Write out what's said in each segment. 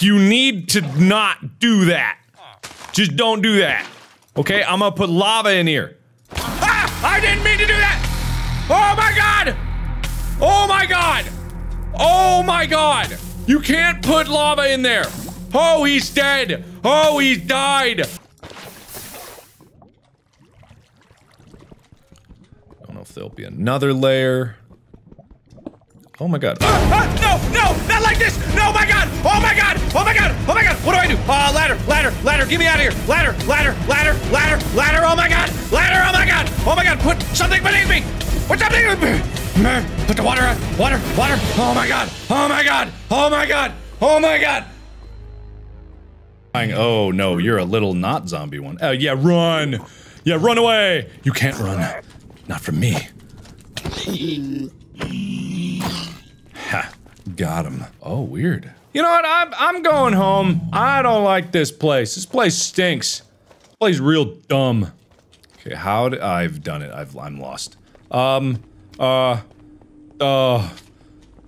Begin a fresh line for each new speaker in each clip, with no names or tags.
You need to not do that. Just don't do that. Okay, I'm gonna put lava in here. Ah! I didn't mean to do that! Oh my god! Oh my god! Oh my god! You can't put lava in there! Oh, he's dead! Oh, he's died! Don't know if there'll be another layer. Oh my god. Ah, ah, no, no, not like this! No, my god! Oh my god! Oh my god! Oh my god! What do I do? Uh, ladder, ladder, ladder, get me out of here! Ladder, ladder, ladder, ladder, ladder, oh my god! Ladder, oh my god! Oh my god, put something beneath me! Put something Put the water on! Water, water! Oh my god! Oh my god! Oh my god! Oh my god! Oh no, you're a little not zombie one. Oh yeah, run! Yeah, run away! You can't run. Not from me. Ha! Got him. Oh, weird. You know what? I'm I'm going home. I don't like this place. This place stinks. This place real dumb. Okay, how did I've done it? I've I'm lost. Um. Uh. Uh.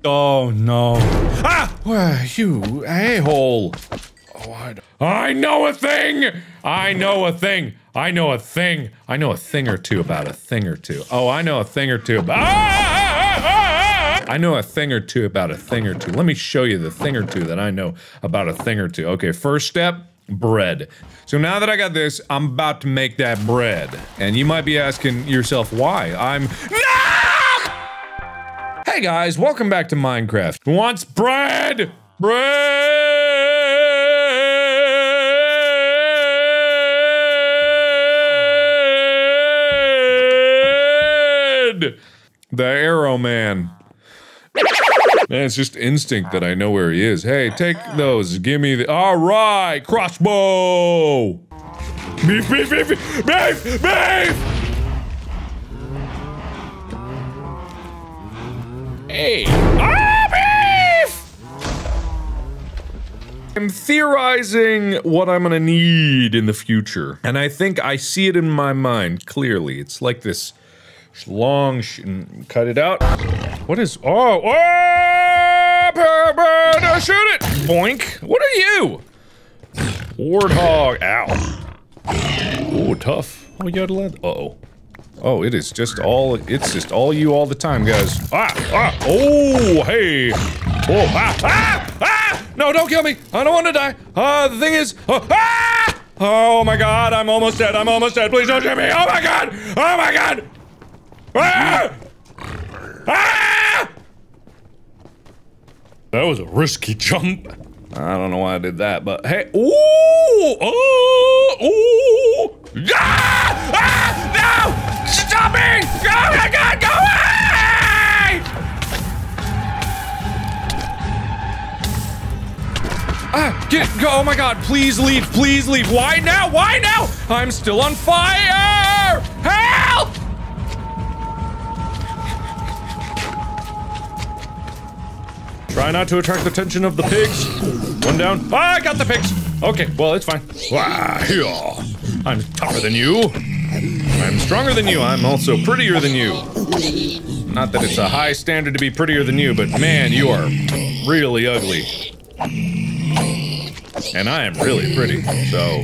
Oh no. Ah! Where you a hole? Oh, I, I know a thing. I know a thing. I know a thing. I know a thing or two about a thing or two. Oh, I know a thing or two about. Ah! I know a thing or two about a thing or two. Let me show you the thing or two that I know about a thing or two. Okay, first step, bread. So now that I got this, I'm about to make that bread. And you might be asking yourself why. I'm no! Hey guys, welcome back to Minecraft. Who wants bread? Bread! The Arrow Man. Man, it's just instinct that I know where he is. Hey, take those. Give me the. All right, crossbow. Beef, beef, beef, beef, beef, beef. Hey, ah, beef. I'm theorizing what I'm gonna need in the future, and I think I see it in my mind clearly. It's like this long. Cut it out. What is? Oh, oh! Bird, shoot it! Boink! What are you? Warthog! Ow! Oh, tough. Oh, you got a lead. Uh oh. Oh, it is just all. It's just all you all the time, guys. Ah! Ah! Oh! Hey! Oh! Ah! Ah! Ah! No! Don't kill me! I don't want to die. Uh, the thing is. Oh, ah! Oh my God! I'm almost dead. I'm almost dead. Please don't kill me! Oh my God! Oh my God! Ah! Ah! That was a risky jump. I don't know why I did that, but hey, ooh, oh, ooh, ah, ah, no, stop me! Oh my God, go away! Ah, get, go, oh my God, please leave, please leave. Why now? Why now? I'm still on fire! Help! Try not to attract the attention of the pigs. One down. Ah, I got the pigs. Okay, well, it's fine. I'm tougher than you. I'm stronger than you. I'm also prettier than you. Not that it's a high standard to be prettier than you, but man, you are really ugly. And I am really pretty, so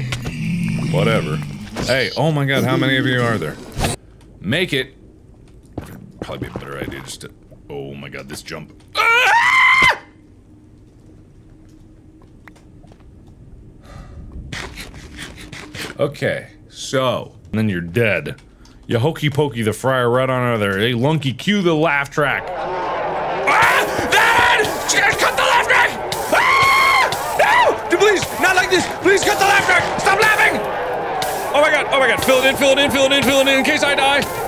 whatever. Hey, oh my god, how many of you are there? Make it. Probably be a better idea just to. Oh my god, this jump. Ah! Okay, so, and then you're dead. You hokey pokey the fryer right on out of there. Hey, Lunky, cue the laugh track. Ah! Dad! Cut the laugh track! Ah! No! Please, not like this! Please cut the laugh track! Stop laughing! Oh my god, oh my god, fill it in, fill it in, fill it in, fill it in in case I die.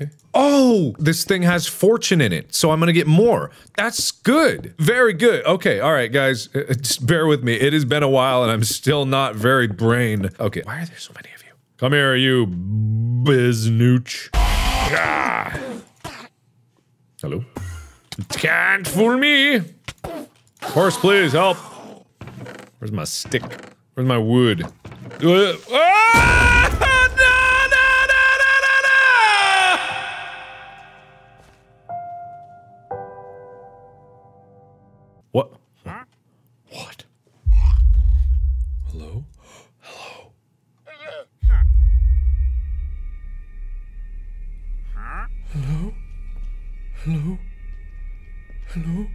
Okay. Oh, this thing has fortune in it, so I'm gonna get more. That's good. Very good. Okay, all right, guys, uh, just bear with me. It has been a while, and I'm still not very brain. Okay, why are there so many of you? Come here, you biznooch. Ah. Hello. Can't fool me. Horse, please help. Where's my stick? Where's my wood? Uh, ah! Hello?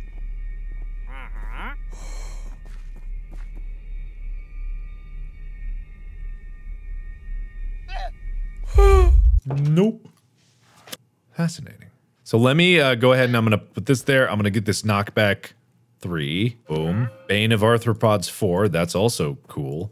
nope. Fascinating. So let me uh, go ahead and I'm going to put this there. I'm going to get this knockback three. Boom. Bane of Arthropods four. That's also cool.